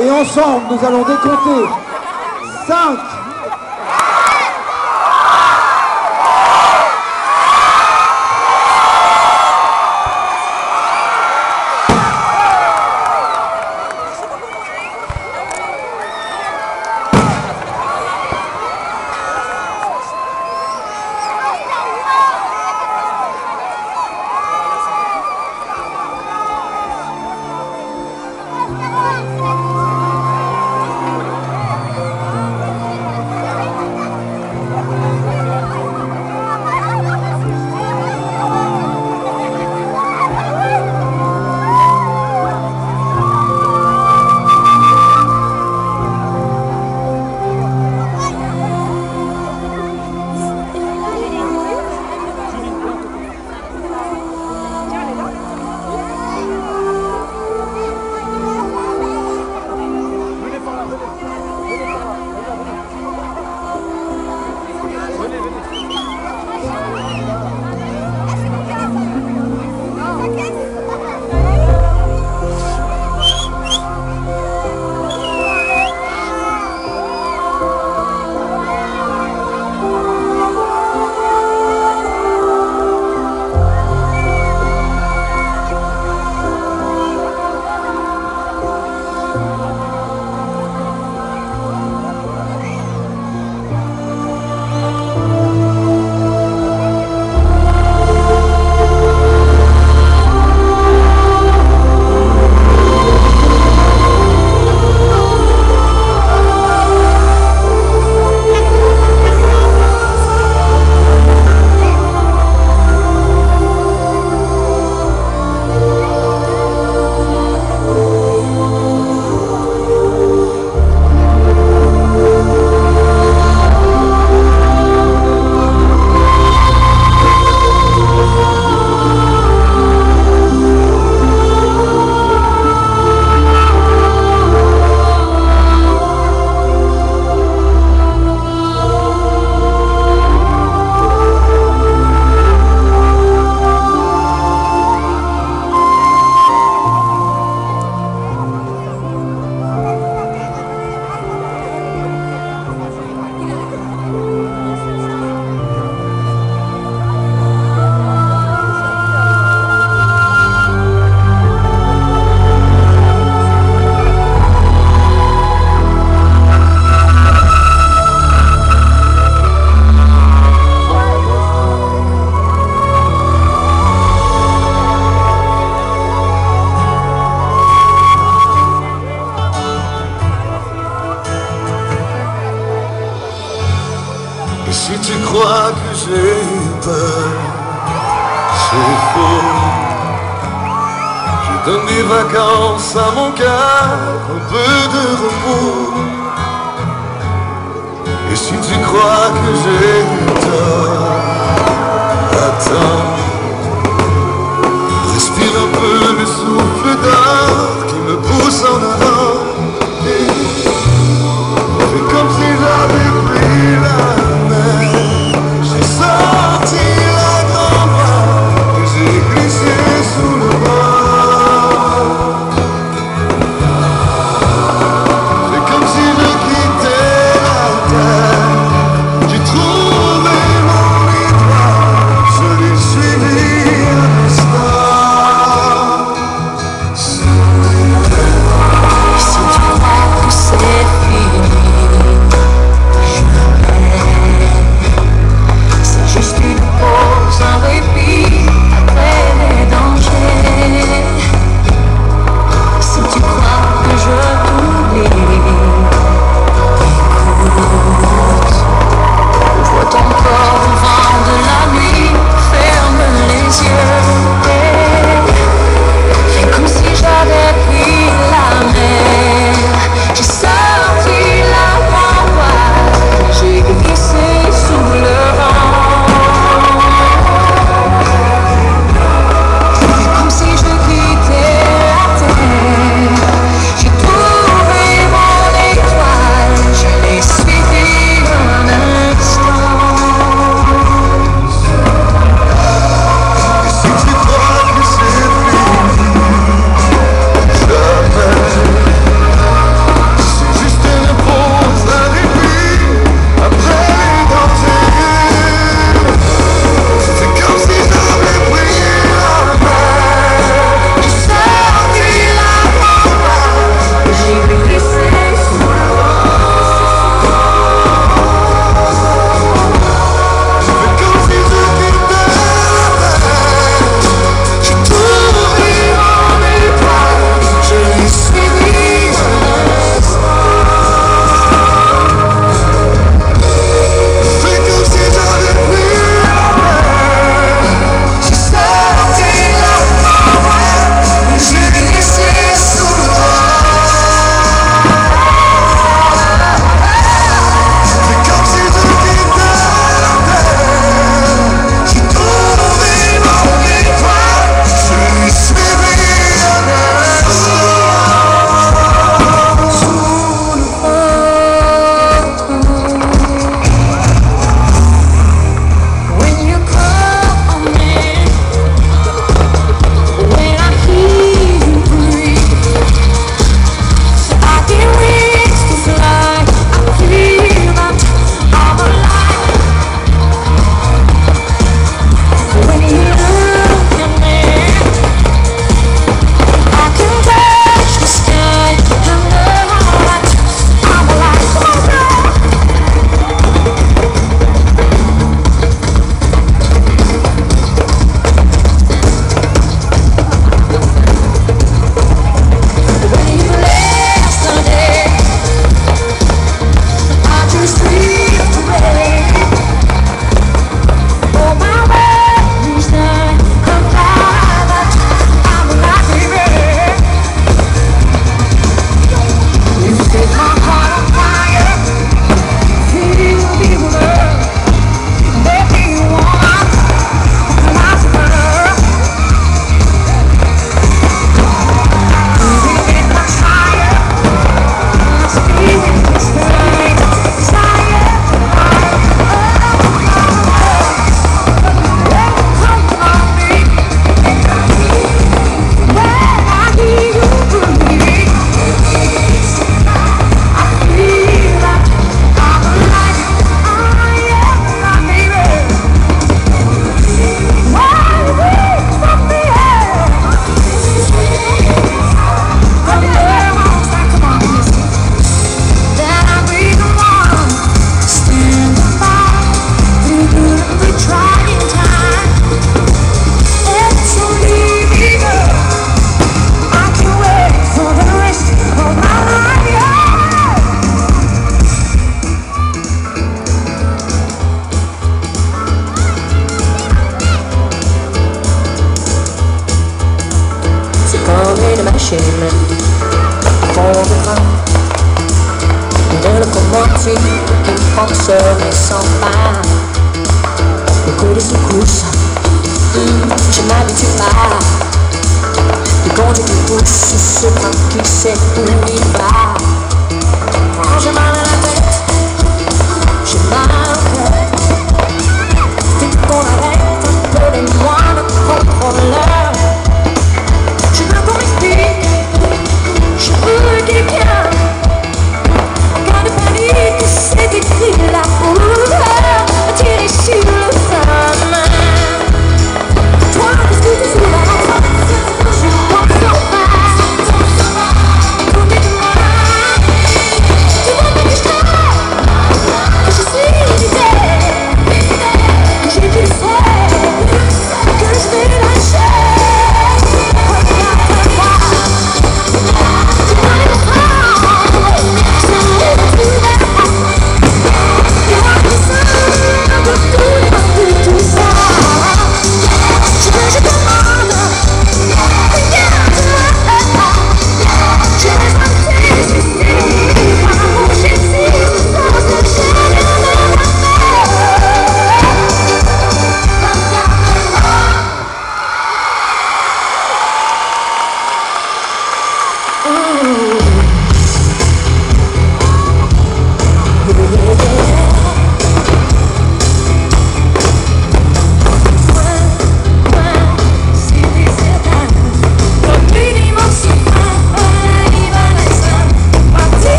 Et ensemble, nous allons décompter 5, des vacances à mon cœur, un peu de repos. Et si tu crois que j'ai tort, attends. Respire un peu le souffle d'or qui me pousse en avant.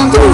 Avant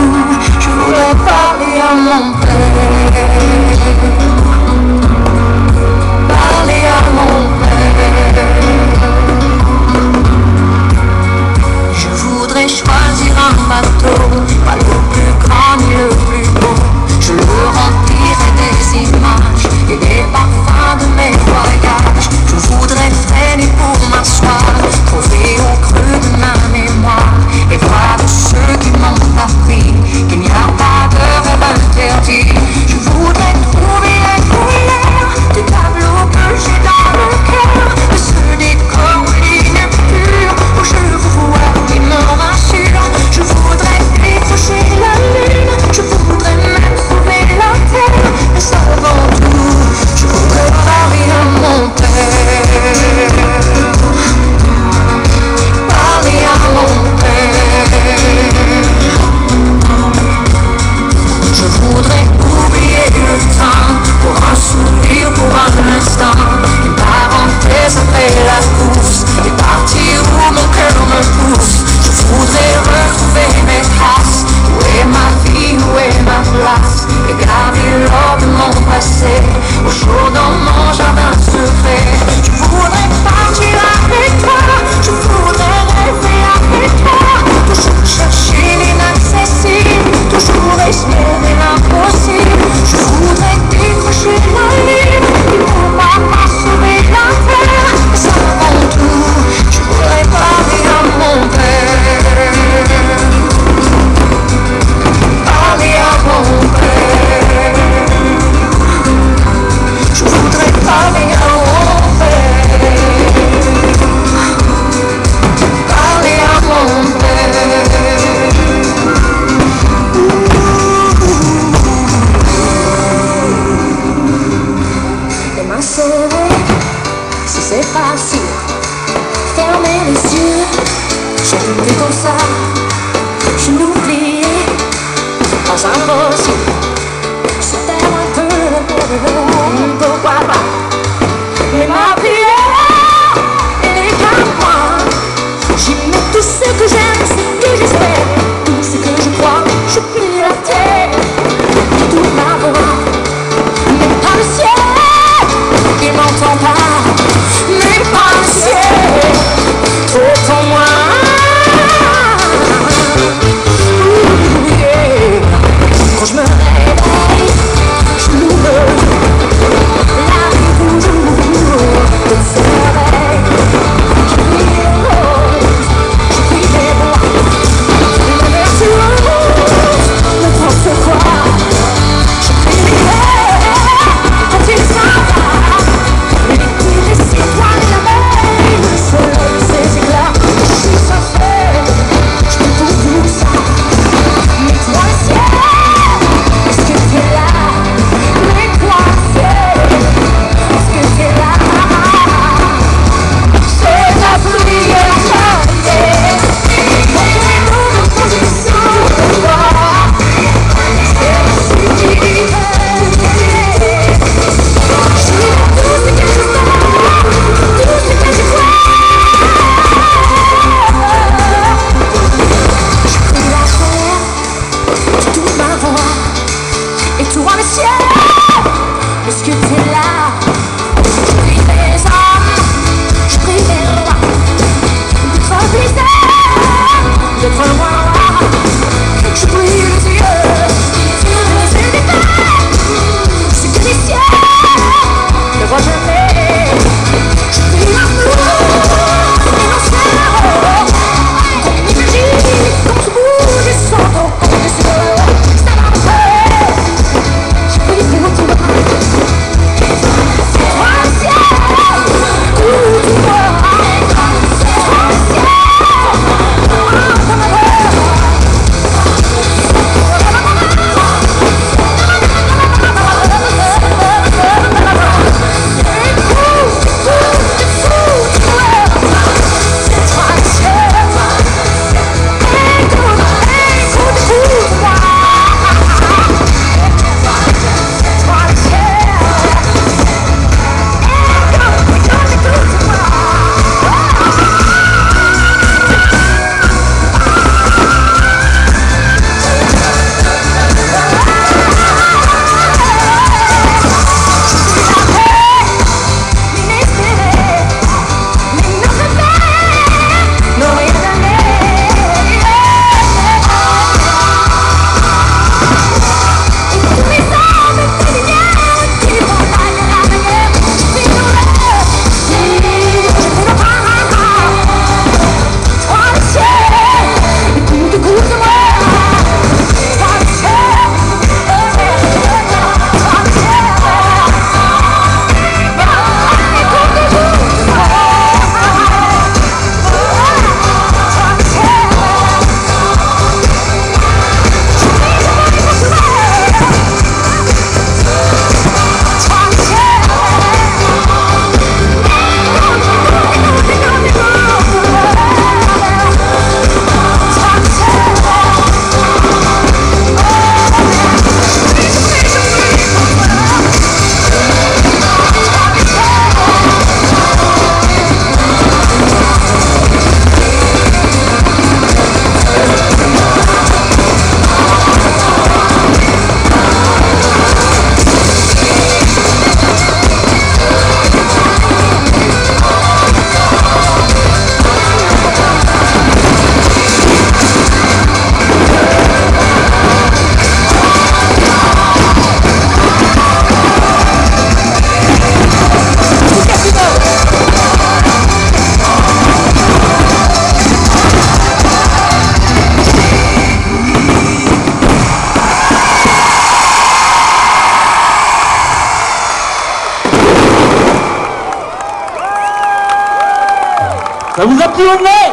Lyonnais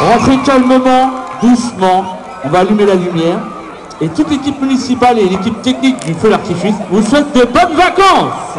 Rentrez calmement, doucement, on va allumer la lumière. Et toute l'équipe municipale et l'équipe technique du feu d'artifice vous souhaite de bonnes vacances.